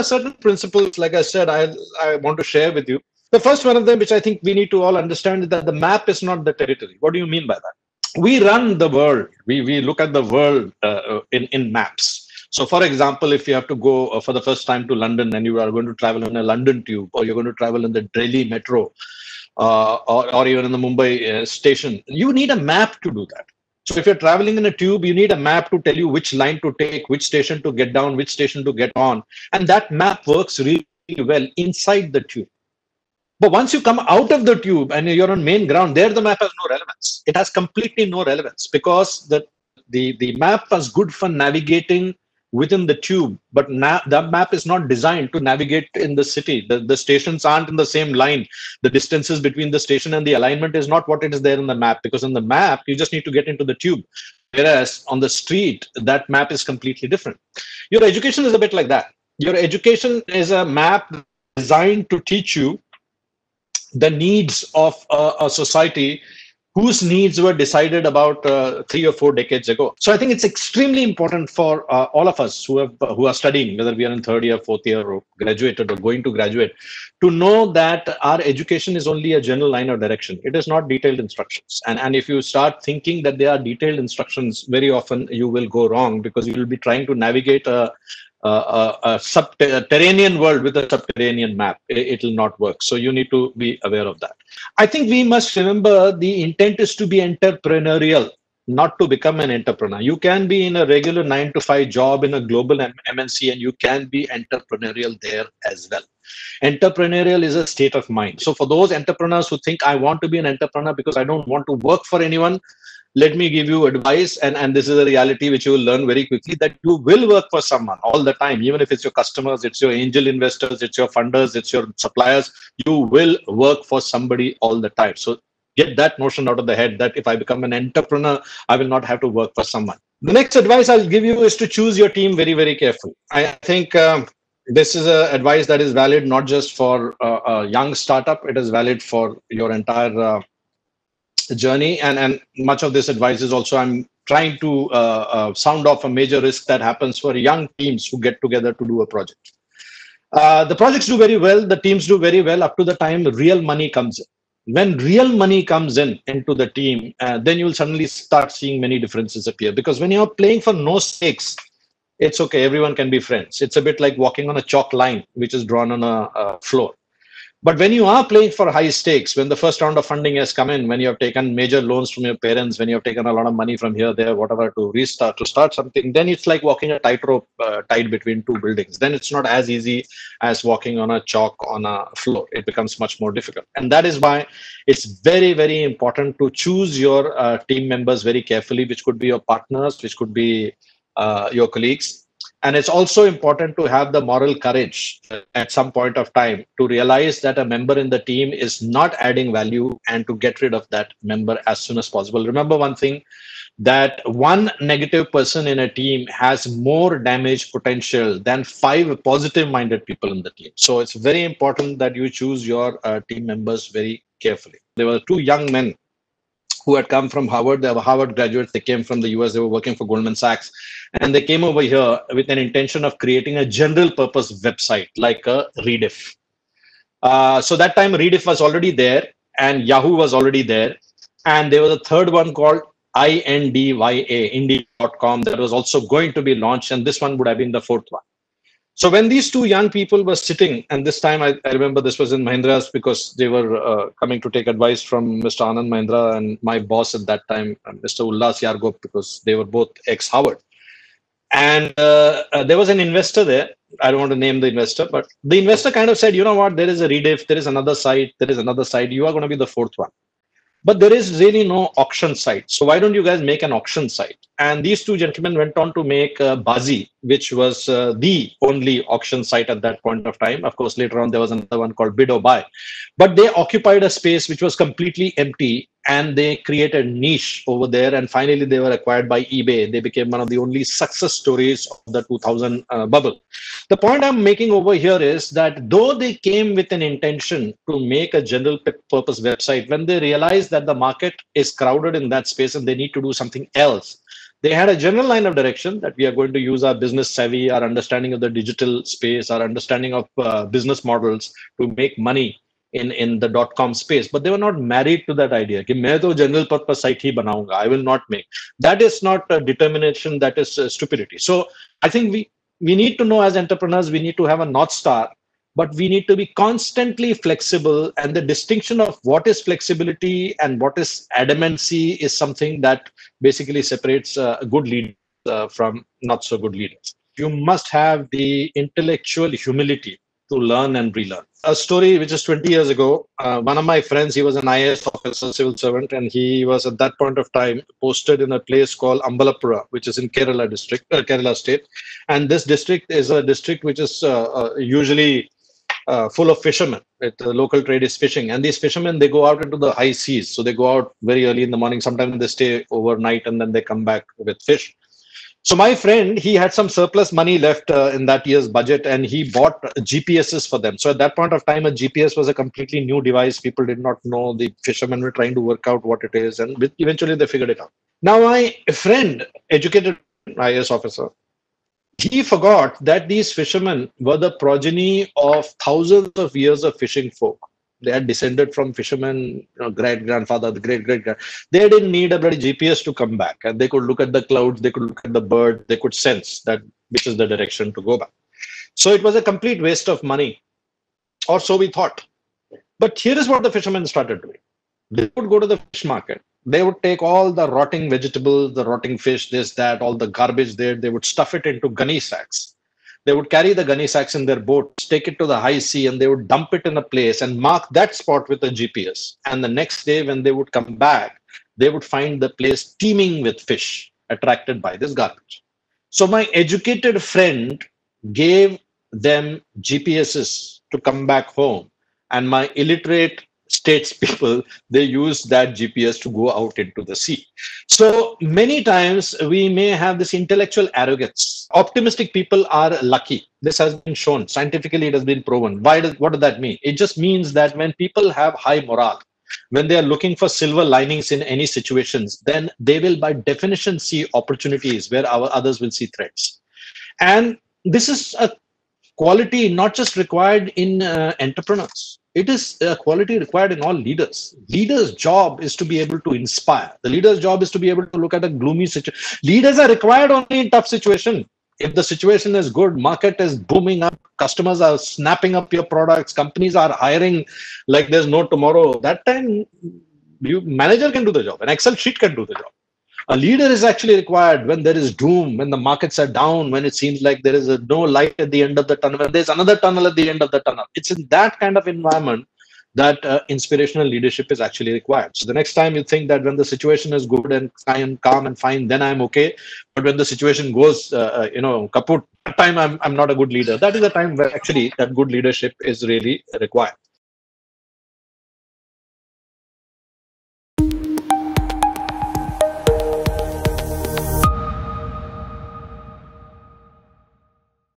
are certain principles, like I said, I, I want to share with you. The first one of them, which I think we need to all understand, is that the map is not the territory. What do you mean by that? We run the world. We, we look at the world uh, in, in maps. So, for example, if you have to go uh, for the first time to London and you are going to travel in a London tube or you're going to travel in the Delhi metro uh, or, or even in the Mumbai uh, station, you need a map to do that. So if you're traveling in a tube, you need a map to tell you which line to take, which station to get down, which station to get on. And that map works really well inside the tube. But once you come out of the tube and you're on main ground, there the map has no relevance. It has completely no relevance because the, the, the map was good for navigating within the tube, but na- that map is not designed to navigate in the city. The, the stations aren't in the same line. The distances between the station and the alignment is not what it is there in the map, because in the map, you just need to get into the tube. Whereas on the street, that map is completely different. Your education is a bit like that. Your education is a map designed to teach you the needs of a, a society whose needs were decided about uh, three or four decades ago. So I think it's extremely important for uh, all of us who have who are studying, whether we are in third year, fourth year, or graduated or going to graduate, to know that our education is only a general line of direction. It is not detailed instructions. And and if you start thinking that there are detailed instructions, very often you will go wrong because you will be trying to navigate a a, a subterranean world with a subterranean map. It, will not work. So you need to be aware of that. I think we must remember the intent is to be entrepreneurial, not to become an entrepreneur. You can be in a regular nine to five job in a global MNC and you can be entrepreneurial there as well. Entrepreneurial is a state of mind. So for those entrepreneurs who think I want to be an entrepreneur because I don't want to work for anyone, let me give you advice and and this is a reality which you will learn very quickly that you will work for someone all the time. Even if it's your customers it's your angel investors it's your funders it's your suppliers you will work for somebody all the time. So get that notion out of the head that if i become an entrepreneur i will not have to work for someone. The next advice i'll give you is to choose your team very very carefully. I think um, this is a advice that is valid not just for uh, a young startup it is valid for your entire uh, journey and and much of this advice is also i'm trying to uh, uh, sound off a major risk that happens for young teams who get together to do a project. Uh, the projects do very well the teams do very well up to the time real money comes in. When real money comes in into the team uh, then you'll suddenly start seeing many differences appear because when you're playing for no stakes it's okay everyone can be friends. It's a bit like walking on a chalk line which is drawn on a, a floor but when you are playing for high stakes, when the first round of funding has come in, when you have taken major loans from your parents, when you have taken a lot of money from here, there, whatever, to restart, to start something, then it's like walking a tightrope uh, tied between two buildings. Then it's not as easy as walking on a chalk on a floor. It becomes much more difficult. And that is why it's very, very important to choose your uh, team members very carefully, which could be your partners, which could be uh, your colleagues and it's also important to have the moral courage at some point of time to realize that a member in the team is not adding value and to get rid of that member as soon as possible. Remember one thing that one negative person in a team has more damage potential than five positive minded people in the team. So it's very important that you choose your uh, team members very carefully. There were two young men who had come from Harvard. They were Harvard graduates. They came from the US. They were working for Goldman Sachs. And they came over here with an intention of creating a general purpose website like a Rediff. Uh, so that time, Rediff was already there and Yahoo was already there. And there was a third one called INDYA, Indya.com, that was also going to be launched. And this one would have been the fourth one. So when these two young people were sitting, and this time I, I remember this was in Mahindra's because they were uh, coming to take advice from Mr. Anand Mahindra and my boss at that time, uh, Mr. Ulhas Yargop, because they were both ex-Harvard. And uh, uh, there was an investor there. I don't want to name the investor, but the investor kind of said, you know what, there is a Rediff, there is another site, there is another site. You are going to be the fourth one but there is really no auction site. So why don't you guys make an auction site? And these two gentlemen went on to make uh, Baazee, which was uh, the only auction site at that point of time. Of course, later on there was another one called Bid or Buy, but they occupied a space which was completely empty and they created a niche over there. And finally they were acquired by eBay. They became one of the only success stories of the 2000 uh, bubble. The point i'm making over here is that though they came with an intention to make a general purpose website when they realized that the market is crowded in that space and they need to do something else They had a general line of direction that we are going to use our business savvy, our understanding of the digital space, our understanding of uh, business models to make money in in the dot com space but they were not married to that idea. general purpose banaunga i will not make. That is not determination that is stupidity. So i think we we need to know as entrepreneurs we need to have a north star but we need to be constantly flexible and the distinction of what is flexibility and what is adamancy is something that basically separates uh, good leader uh, from not so good leaders. You must have the intellectual humility to learn and relearn. A story which is 20 years ago, uh, one of my friends, he was an IAS officer, civil servant, and he was at that point of time posted in a place called Ambalappuzha, which is in Kerala district, uh, Kerala state. And this district is a district which is uh, uh usually uh, full of fishermen. It, the local trade is fishing, and these fishermen they go out into the high seas. So they go out very early in the morning. Sometimes they stay overnight, and then they come back with fish. So my friend, he had some surplus money left uh, in that year's budget, and he bought GPSs for them. So at that point of time, a GPS was a completely new device. People did not know. The fishermen were trying to work out what it is, and eventually they figured it out. Now my friend, educated IAS officer, he forgot that these fishermen were the progeny of thousands of years of fishing folk they had descended from fishermen, you know, great grandfather, the great great grand. They didn't need a bloody GPS to come back, and they could look at the clouds, they could look at the bird, they could sense that which is the direction to go back. So it was a complete waste of money, or so we thought. But here is what the fishermen started doing: they would go to the fish market. They would take all the rotting vegetables, the rotting fish, this, that, all the garbage there. They would stuff it into gunny sacks they would carry the gunny sacks in their boats, take it to the high sea, and they would dump it in a place and mark that spot with a GPS. And the next day, when they would come back, they would find the place teeming with fish attracted by this garbage. So my educated friend gave them GPSs to come back home, and my illiterate states people they use that gps to go out into the sea. So many times we may have this intellectual arrogance. Optimistic people are lucky. This has been shown. Scientifically it has been proven. Why does what does that mean? It just means that when people have high morale when they are looking for silver linings in any situations then they will by definition see opportunities where our others will see threats. And this is a quality not just required in uh, entrepreneurs it is a quality required in all leaders. Leaders job is to be able to inspire. The leader's job is to be able to look at a gloomy situation leaders are required only in tough situation. If the situation is good market is booming up customers are snapping up your products companies are hiring like there's no tomorrow that time you manager can do the job an excel sheet can do the job a leader is actually required when there is doom when the markets are down when it seems like there is a, no light at the end of the tunnel there's another tunnel at the end of the tunnel. It's in that kind of environment that uh, inspirational leadership is actually required. So the next time you think that when the situation is good and I'm calm and fine then i'm okay. But when the situation goes uh, uh you know kaput time I'm, I'm not a good leader. That is the time where actually that good leadership is really required